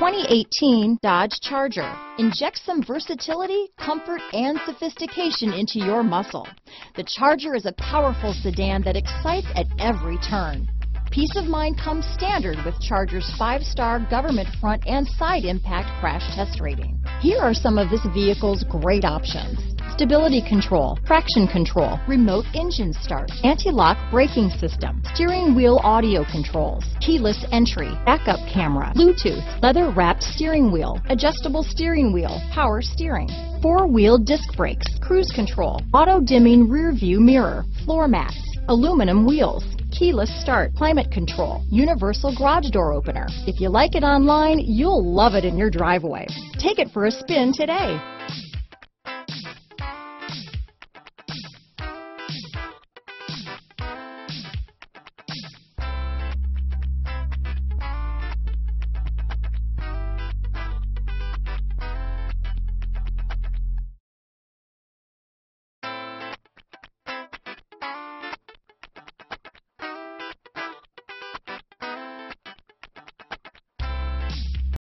2018 Dodge Charger. Inject some versatility, comfort, and sophistication into your muscle. The Charger is a powerful sedan that excites at every turn. Peace of mind comes standard with Charger's five-star government front and side impact crash test rating. Here are some of this vehicle's great options. Stability control, traction control, remote engine start, anti-lock braking system, steering wheel audio controls, keyless entry, backup camera, Bluetooth, leather wrapped steering wheel, adjustable steering wheel, power steering, four-wheel disc brakes, cruise control, auto dimming rear view mirror, floor mats, aluminum wheels, keyless start, climate control, universal garage door opener. If you like it online, you'll love it in your driveway. Take it for a spin today.